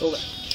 Over.